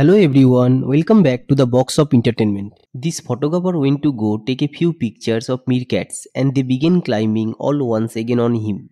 Hello everyone, welcome back to the box of entertainment. This photographer went to go take a few pictures of meerkats and they began climbing all once again on him.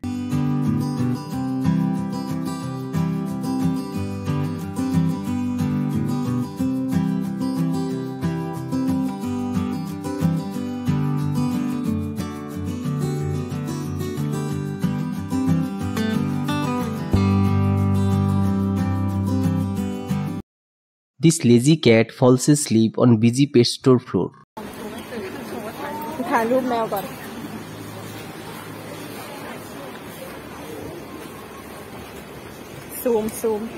This lazy cat falls asleep on busy pet store floor. Zoom, zoom.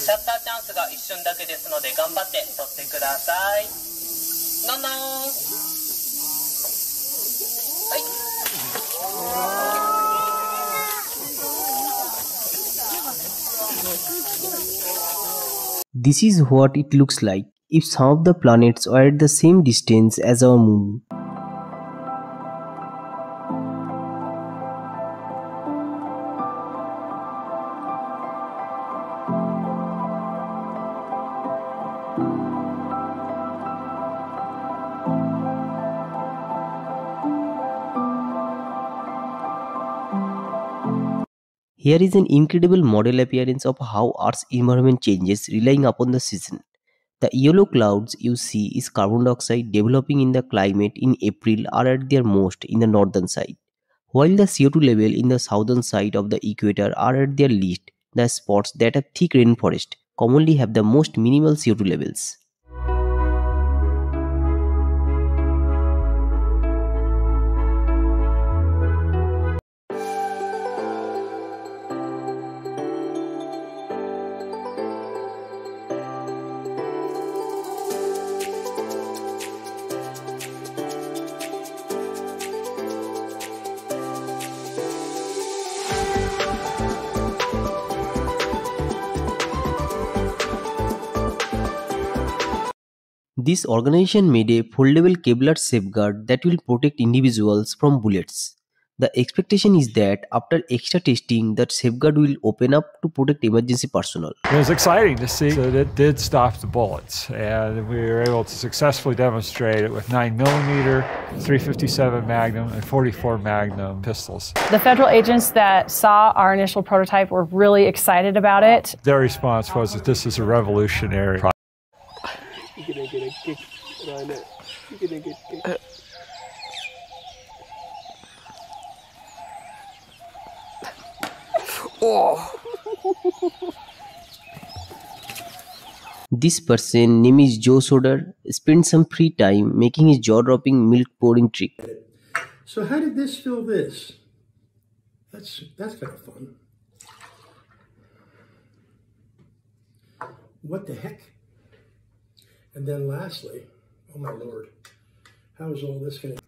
Shutter sounds が一瞬だけですので、頑張って撮ってください。No, no. This is what it looks like if some of the planets were at the same distance as our moon. Here is an incredible model appearance of how Earth's environment changes relying upon the season. The yellow clouds you see is carbon dioxide developing in the climate in April are at their most in the northern side, while the CO2 level in the southern side of the equator are at their least. The spots that have thick rainforest commonly have the most minimal CO2 levels. This organization made a foldable Kevlar safeguard that will protect individuals from bullets. The expectation is that after extra testing, that safeguard will open up to protect emergency personnel. It was exciting to see that it did stop the bullets, and we were able to successfully demonstrate it with 9mm, 357 Magnum, and 44 Magnum pistols. The federal agents that saw our initial prototype were really excited about it. Their response was that this is a revolutionary product. This person, name is Joe Soder, spent some free time making his jaw-dropping milk pouring trick. So how did this fill this? That's that's kind of fun. What the heck? And then lastly, oh my lord, how is all this going to?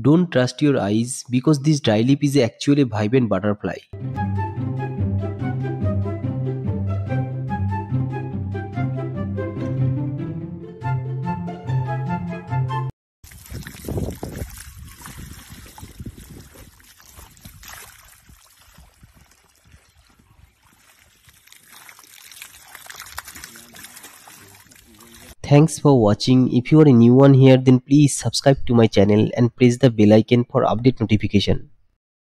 Don't trust your eyes because this dry leaf is actually a vibrant butterfly. Thanks for watching. If you are a new one here then please subscribe to my channel and press the bell icon for update notification.